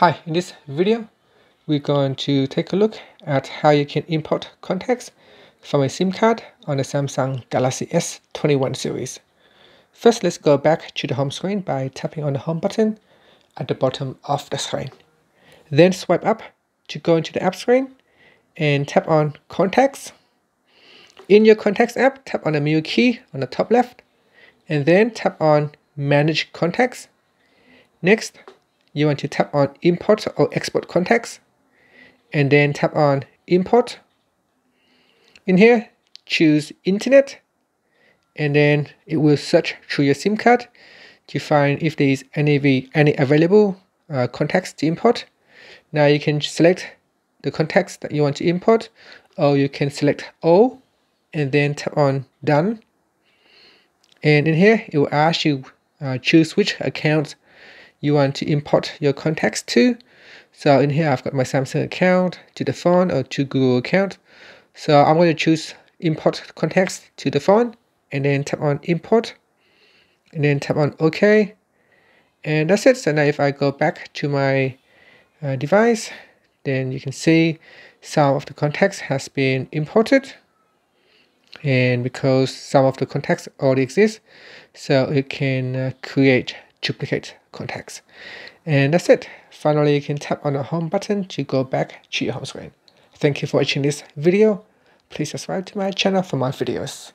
Hi, in this video, we're going to take a look at how you can import contacts from a SIM card on the Samsung Galaxy S21 series. First, let's go back to the home screen by tapping on the home button at the bottom of the screen. Then swipe up to go into the app screen and tap on contacts. In your contacts app, tap on the menu key on the top left and then tap on manage contacts. Next, you want to tap on import or export contacts and then tap on import. In here, choose internet and then it will search through your SIM card to find if there is any, any available uh, contacts to import. Now you can select the contacts that you want to import or you can select all and then tap on done. And in here, it will ask you uh, choose which account you want to import your contacts to. So in here, I've got my Samsung account to the phone or to Google account. So I'm going to choose import contacts to the phone and then tap on import and then tap on OK. And that's it. So now if I go back to my uh, device, then you can see some of the contacts has been imported and because some of the contacts already exist so it can uh, create duplicate contacts. And that's it. Finally, you can tap on the home button to go back to your home screen. Thank you for watching this video. Please subscribe to my channel for more videos.